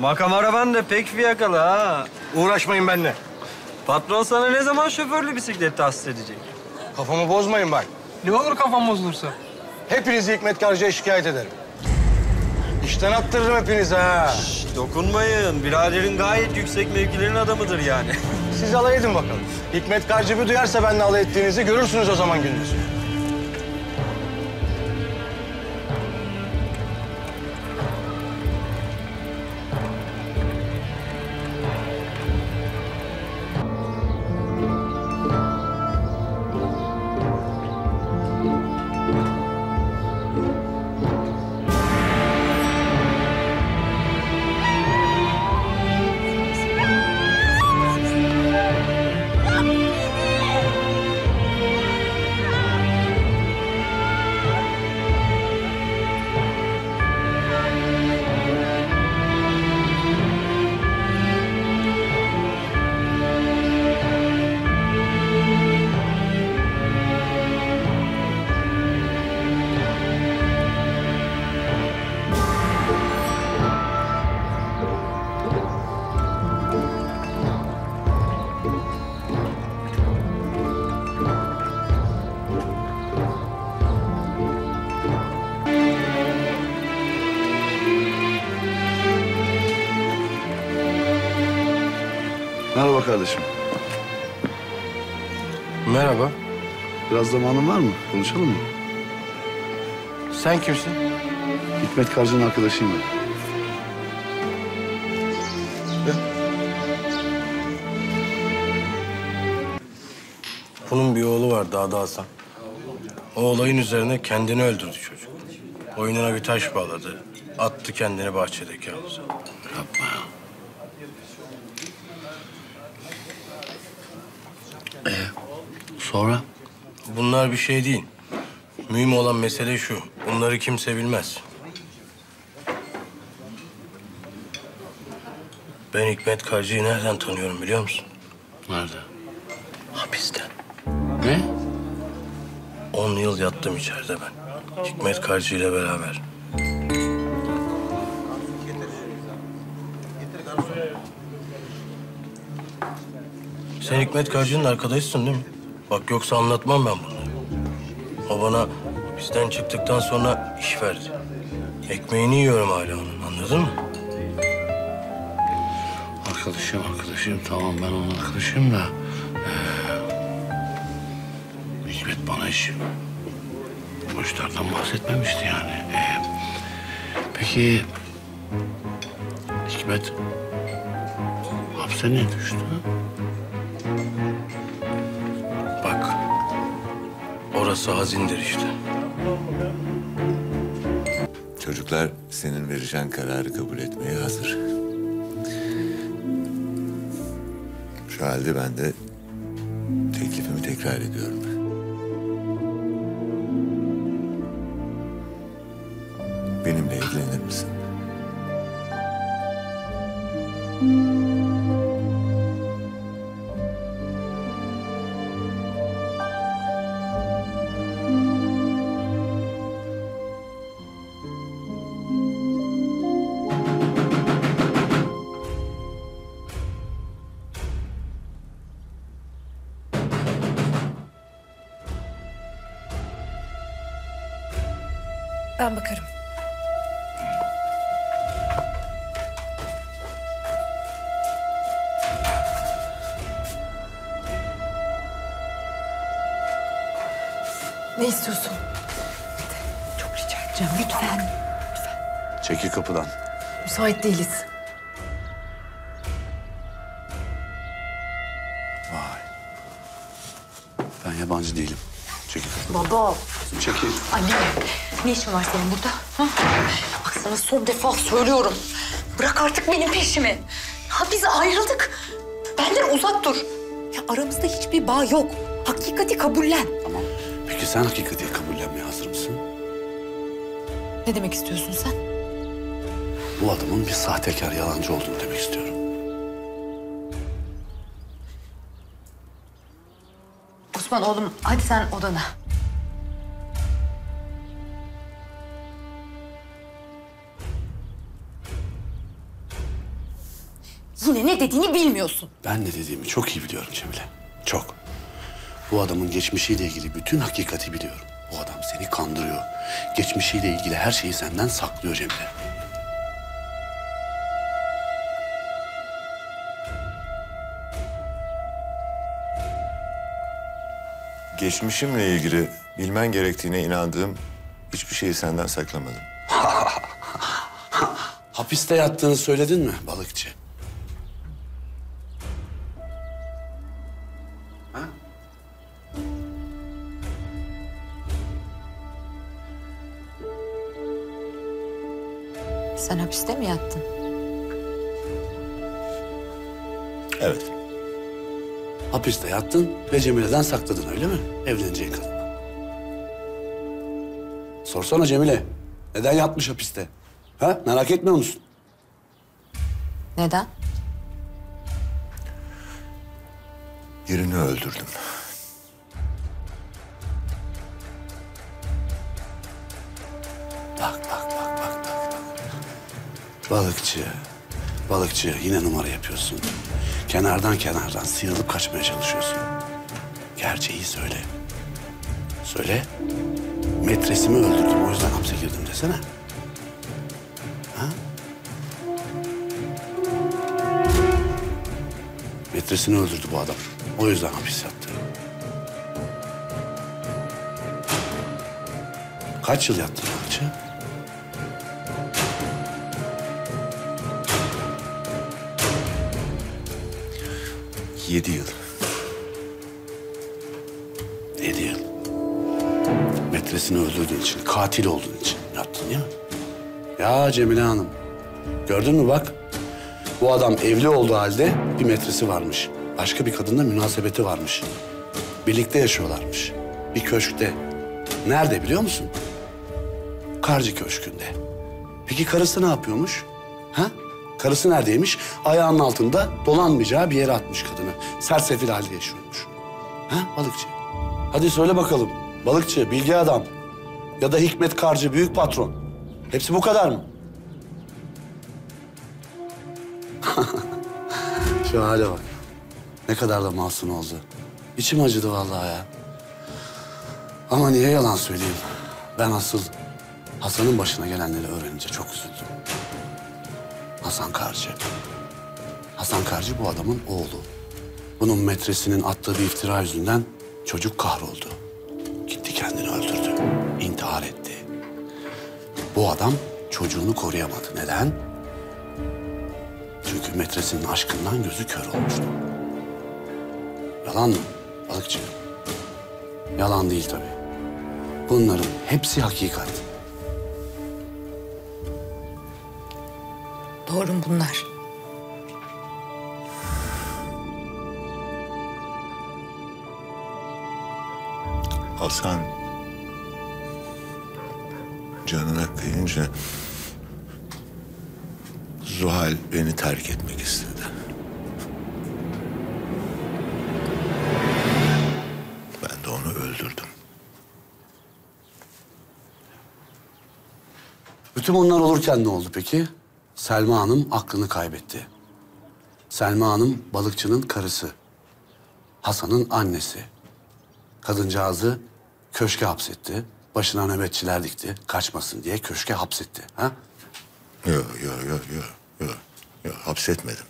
Makam araban da pek fiyakalı ha. Uğraşmayın benimle. Patron sana ne zaman şoförlü bisiklet tahsis edecek? Kafamı bozmayın bak. Ne olur kafam bozulursa? Hepinizi Hikmet Karcı'ya şikayet ederim. İşten attırırım hepinizi ha. Şş, dokunmayın. Biraderin gayet yüksek mevkilerin adamıdır yani. Siz alay edin bakalım. Hikmet Karcı bir duyarsa benimle alay ettiğinizi görürsünüz o zaman gündüz. Merhaba. Biraz zamanın var mı? Konuşalım mı? Sen kimsin? Hikmet Karcı'nın arkadaşıyım ben. Bunun bir oğlu var Dağda Hasan. O olayın üzerine kendini öldürdü çocuk. Boynuna bir taş bağladı. Attı kendini bahçedeki havuza. Yapma ya. Ee, sonra? Bunlar bir şey değil. Mühim olan mesele şu. Bunları kimse bilmez. Ben Hikmet Karcı'yı nereden tanıyorum biliyor musun? Nerede? Hapisten. Ne? On yıl yattım içeride ben. Hikmet Karcı ile beraber. Sen Hikmet Karcı'nın arkadaşısın değil mi? Bak yoksa anlatmam ben bunları. O bana bizden çıktıktan sonra iş verdi. Ekmeğini yiyorum hala onun anladın mı? Arkadaşım, arkadaşım. Tamam ben onun arkadaşıyım da... ee, Hikmet bana hiç bu işlerden bahsetmemişti yani. Ee, peki Hikmet hapse niye düştü? Orası hazindir işte. Çocuklar senin vereceğin kararı kabul etmeye hazır. Şu halde ben de teklifimi tekrar ediyorum. Ben bakarım. Ne istiyorsun? Çok rica edeceğim. Lütfen. Çekil kapıdan. Müsait değiliz. Vay. Ben yabancı değilim. Çekil kapıdan. Baba. Çekil. Anne. Ne işin var senin burada? Ha? Bak sana son defa söylüyorum. Bırak artık benim peşimi. Ha biz ayrıldık. Benden uzak dur. Ya aramızda hiçbir bağ yok. Hakikati kabullen. Tamam. Peki sen hakikati kabullenmeye hazır mısın? Ne demek istiyorsun sen? Bu adamın bir sahtekar, yalancı olduğunu demek istiyorum. Osman oğlum hadi sen odana. Yine ne dediğini bilmiyorsun. Ben ne dediğimi çok iyi biliyorum Cemile. Çok. Bu adamın geçmişiyle ilgili bütün hakikati biliyorum. Bu adam seni kandırıyor. Geçmişiyle ilgili her şeyi senden saklıyor Cemile. Geçmişimle ilgili bilmen gerektiğine inandığım hiçbir şeyi senden saklamadım. Hapiste yattığını söyledin mi balıkçı? Evet. Hapiste yattın ve Cemile'den sakladın öyle mi? Evleneceğin kadından. Sorsana Cemile. Neden yatmış hapiste? Ha? Merak etmiyor musun? Neden? Birini öldürdüm. Bak bak bak bak. bak. Balıkçı. Balıkçı yine numara yapıyorsun. Kenardan kenardan sıyrılıp kaçmaya çalışıyorsun. Gerçeği söyle. Söyle. Metresimi öldürdüm o yüzden hapse girdim desene. Ha? Metresini öldürdü bu adam. O yüzden hapis yattı. Kaç yıl yattın balıkçı? Yedi yıl. Yedi yıl. Metresini öldürdüğün için, katil olduğun için yaptın mi? Ya Cemile Hanım, gördün mü bak? Bu adam evli olduğu halde bir metresi varmış. Başka bir kadınla münasebeti varmış. Birlikte yaşıyorlarmış. Bir köşkte. Nerede biliyor musun? Karcı Köşkü'nde. Peki karısı ne yapıyormuş? Ha? Karısı neredeymiş? Ayağının altında dolanmayacağı bir yere atmış kadını. Sersefil halde yaşıyormuş. Ha balıkçı? Hadi söyle bakalım. Balıkçı, bilgi adam. Ya da Hikmet Karcı, büyük patron. Hepsi bu kadar mı? Şu hale bak. Ne kadar da masum oldu. İçim acıdı vallahi ya. Ama niye yalan söyleyeyim? Ben asıl Hasan'ın başına gelenleri öğrenince çok üzüldüm. Hasan Karcı. Hasan Karcı bu adamın oğlu. Bunun metresinin attığı bir iftira yüzünden çocuk kahroldu. Gitti kendini öldürdü. İntihar etti. Bu adam çocuğunu koruyamadı. Neden? Çünkü metresinin aşkından gözü kör olmuştu. Yalan mı balıkçı? Yalan değil tabii. Bunların hepsi hakikat. Doğru mu bunlar? Hasan canına kıyınca Zuhal beni terk etmek istedi. Ben de onu öldürdüm. Bütün bunlar olurken ne oldu peki? Selma Hanım aklını kaybetti. Selma Hanım balıkçının karısı. Hasan'ın annesi. Kadıncağızı köşke hapsetti. Başına nöbetçiler dikti. Kaçmasın diye köşke hapsetti. Ha? Yok yok yok yok yok yok hapsetmedim.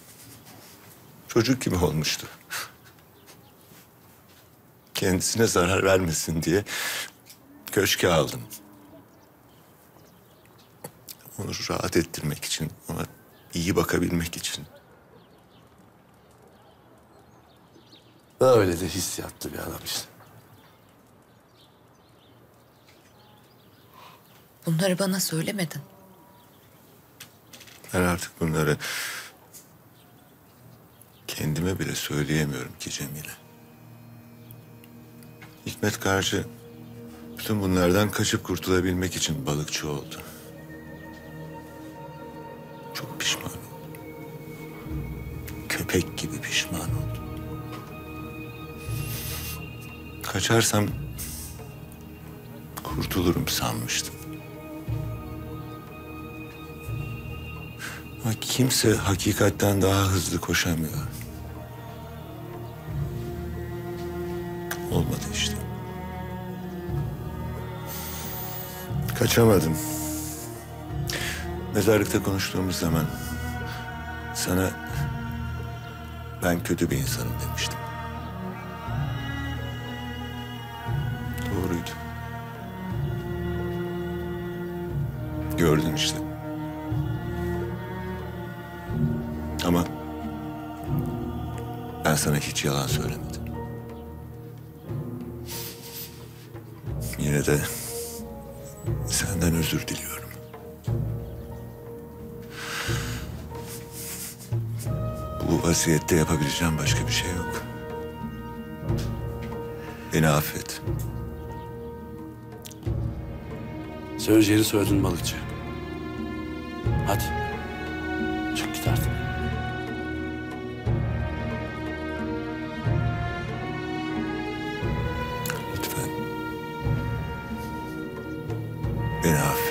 Çocuk gibi olmuştu. Kendisine zarar vermesin diye köşke aldım. Onu rahat ettirmek için, ona iyi bakabilmek için. Öyle de hissiyatlı bir adam işte. Bunları bana söylemedin. Ben artık bunları kendime bile söyleyemiyorum ki Cemile. Hikmet Karşı bütün bunlardan kaçıp kurtulabilmek için balıkçı oldu. Çok pişman oldum. Köpek gibi pişman oldum. Kaçarsam kurtulurum sanmıştım. Ama kimse hakikatten daha hızlı koşamıyor. Olmadı işte. Kaçamadım. Mezarlıkta konuştuğumuz zaman sana ben kötü bir insanım demiştim. Doğruydu. Gördün işte. Ama ben sana hiç yalan söylemedim. Yine de senden özür diliyorum. Bu vaziyette yapabileceğim başka bir şey yok. Beni affet. Söyleyeceğini söyledin balıkçı. Hadi. Çık git artık. Lütfen. Beni affet.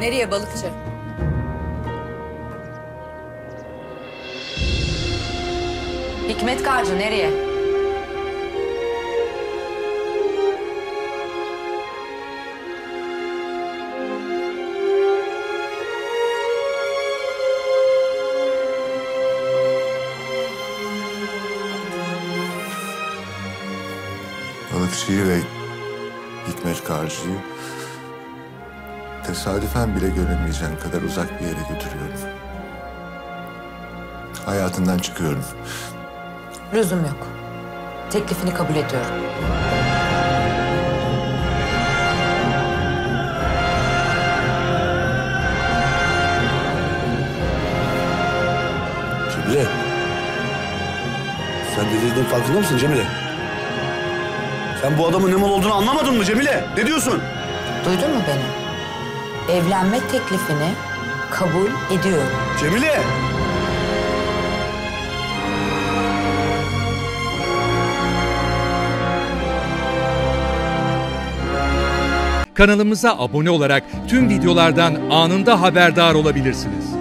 Nereye balıkçı? Hikmet Karcı nereye? Balıkçıyı ve Hikmet Karcı'yı tesadüfen bile göremeyeceğin kadar uzak bir yere götürüyorum. Hayatından çıkıyorum. Lüzum yok. Teklifini kabul ediyorum. Cemile. Sen dediğinin farkında mısın Cemile? Sen bu adamın ne mal olduğunu anlamadın mı Cemile? Ne diyorsun? Duydun mu beni? Evlenme teklifini kabul ediyorum. Cemile! Kanalımıza abone olarak tüm videolardan anında haberdar olabilirsiniz.